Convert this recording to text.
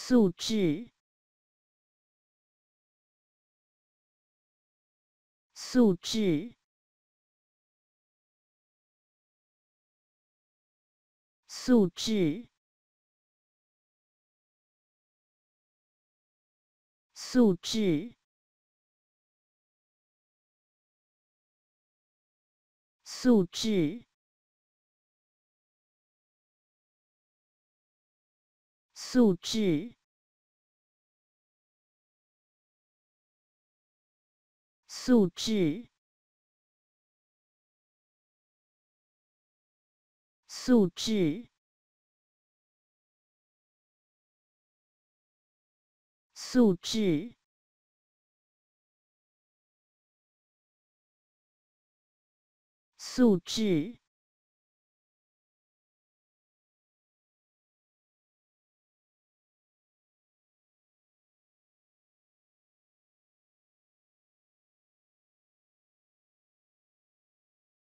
素质，素质，素质，素质，素质。素质，素质，素质，素质，素质。